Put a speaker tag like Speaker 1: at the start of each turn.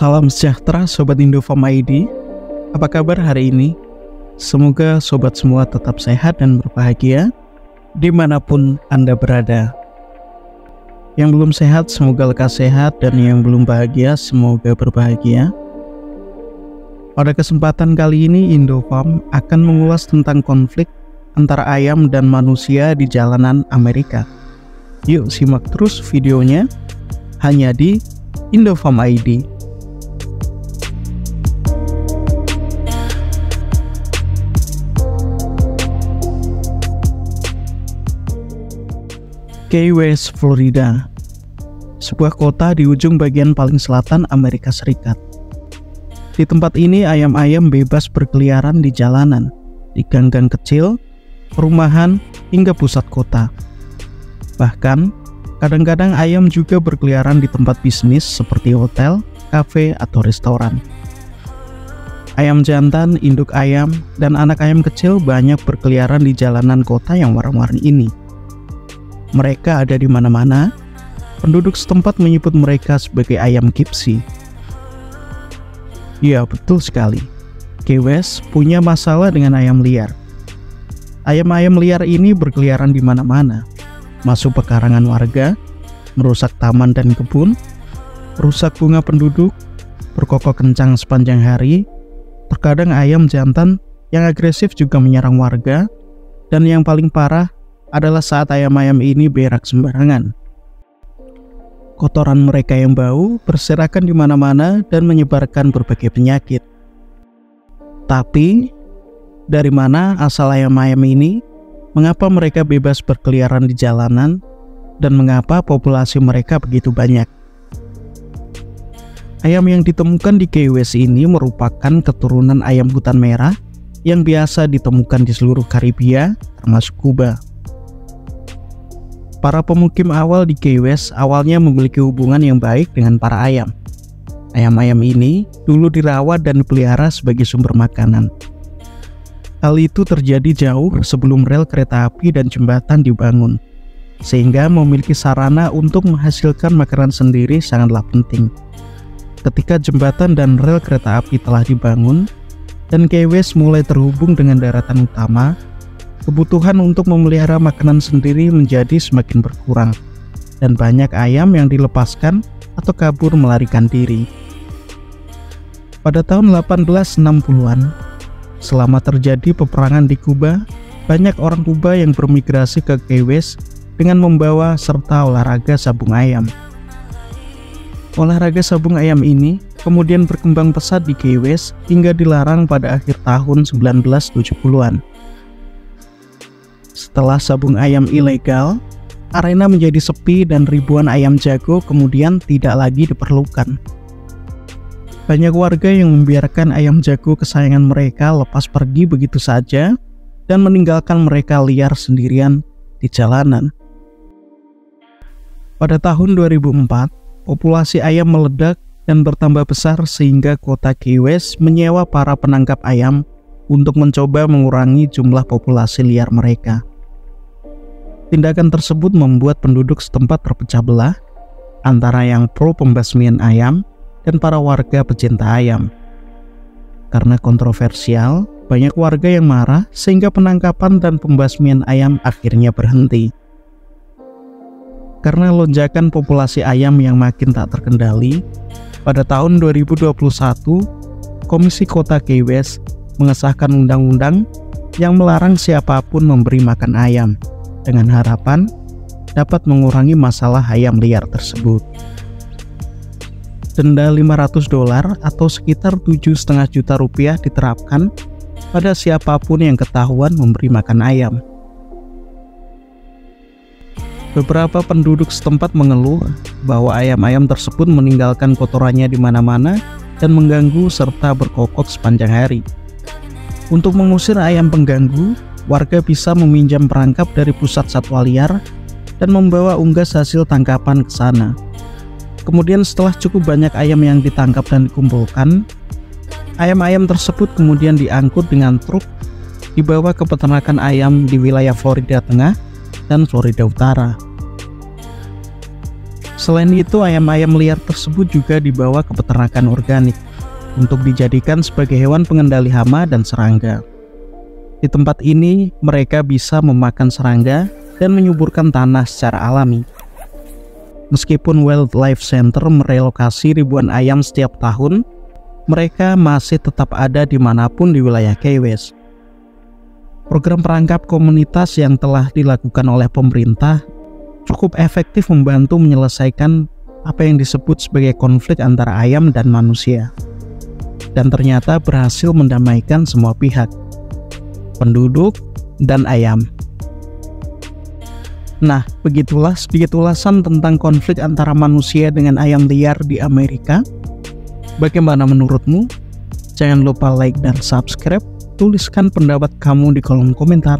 Speaker 1: Salam sejahtera Sobat Indofarm ID Apa kabar hari ini? Semoga sobat semua tetap sehat dan berbahagia Di mana pun Anda berada. Yang belum sehat semoga lekas sehat Dan yang belum bahagia semoga berbahagia. Pada kesempatan kali ini Indofarm akan mengulas tentang konflik antara ayam dan manusia di jalanan Amerika. Yuk simak terus videonya. Hanya di Indofarm ID. Key West, Florida, sebuah kota di ujung bagian paling selatan Amerika Serikat. Di tempat ini ayam-ayam bebas berkeliaran di jalanan, di gang-gang kecil, perumahan, hingga pusat kota. Bahkan, kadang-kadang ayam juga berkeliaran di tempat bisnis seperti hotel, kafe, atau restoran. Ayam jantan, induk ayam, dan anak ayam kecil banyak berkeliaran di jalanan kota yang warna-warni ini. Mereka ada di mana-mana. Penduduk setempat menyebut mereka sebagai ayam gipsy. Ya, betul sekali. Kewes punya masalah dengan ayam liar. Ayam-ayam liar ini berkeliaran di mana-mana, masuk pekarangan warga, merusak taman dan kebun, rusak bunga penduduk, berkokok kencang sepanjang hari. Terkadang ayam jantan yang agresif juga menyerang warga, dan yang paling parah, adalah saat ayam-ayam ini berak sembarangan. Kotoran mereka yang bau berserakan di mana-mana dan menyebarkan berbagai penyakit. Tapi, dari mana asal ayam-ayam ini? Mengapa mereka bebas berkeliaran di jalanan? Dan mengapa populasi mereka begitu banyak? Ayam yang ditemukan di West ini merupakan keturunan ayam hutan merah yang biasa ditemukan di seluruh Karibia, termasuk Kuba. Para pemukim awal di Key West awalnya memiliki hubungan yang baik dengan para ayam. Ayam-ayam ini dulu dirawat dan dipelihara sebagai sumber makanan. Hal itu terjadi jauh sebelum rel kereta api dan jembatan dibangun, sehingga memiliki sarana untuk menghasilkan makanan sendiri sangatlah penting. Ketika jembatan dan rel kereta api telah dibangun, dan Key West mulai terhubung dengan daratan utama, kebutuhan untuk memelihara makanan sendiri menjadi semakin berkurang, dan banyak ayam yang dilepaskan atau kabur melarikan diri. Pada tahun 1860-an, selama terjadi peperangan di Kuba, banyak orang Kuba yang bermigrasi ke Key West dengan membawa serta olahraga sabung ayam. Olahraga sabung ayam ini kemudian berkembang pesat di Key West hingga dilarang pada akhir tahun 1970-an. Setelah sabung ayam ilegal, arena menjadi sepi dan ribuan ayam jago kemudian tidak lagi diperlukan. Banyak warga yang membiarkan ayam jago kesayangan mereka lepas pergi begitu saja dan meninggalkan mereka liar sendirian di jalanan. Pada tahun 2004, populasi ayam meledak dan bertambah besar sehingga kota Key West menyewa para penangkap ayam untuk mencoba mengurangi jumlah populasi liar mereka. Tindakan tersebut membuat penduduk setempat terpecah belah antara yang pro pembasmian ayam dan para warga pecinta ayam. Karena kontroversial, banyak warga yang marah sehingga penangkapan dan pembasmian ayam akhirnya berhenti. Karena lonjakan populasi ayam yang makin tak terkendali, pada tahun 2021, Komisi Kota Key West mengesahkan undang-undang yang melarang siapa pun memberi makan ayam dengan harapan dapat mengurangi masalah ayam liar tersebut. Denda 500 dolar atau sekitar 7,5 juta rupiah diterapkan pada siapa pun yang ketahuan memberi makan ayam. Beberapa penduduk setempat mengeluh bahwa ayam-ayam tersebut meninggalkan kotorannya di mana-mana dan mengganggu serta berkokok sepanjang hari. Untuk mengusir ayam pengganggu, warga bisa meminjam perangkap dari pusat satwa liar dan membawa unggas hasil tangkapan ke sana. Kemudian setelah cukup banyak ayam yang ditangkap dan dikumpulkan, ayam-ayam tersebut kemudian diangkut dengan truk dibawa ke peternakan ayam di wilayah Florida Tengah dan Florida Utara. Selain itu, ayam-ayam liar tersebut juga dibawa ke peternakan organik untuk dijadikan sebagai hewan pengendali hama dan serangga. Di tempat ini, mereka bisa memakan serangga dan menyuburkan tanah secara alami. Meskipun Wildlife Center merelokasi ribuan ayam setiap tahun, mereka masih tetap ada di mana pun di wilayah Key West. Program perangkap komunitas yang telah dilakukan oleh pemerintah cukup efektif membantu menyelesaikan apa yang disebut sebagai konflik antara ayam dan manusia. Dan ternyata berhasil mendamaikan semua pihak, penduduk dan ayam. Nah, begitulah sedikit ulasan tentang konflik antara manusia dengan ayam liar di Amerika. Bagaimana menurutmu? Jangan lupa like dan subscribe. Tuliskan pendapat kamu di kolom komentar.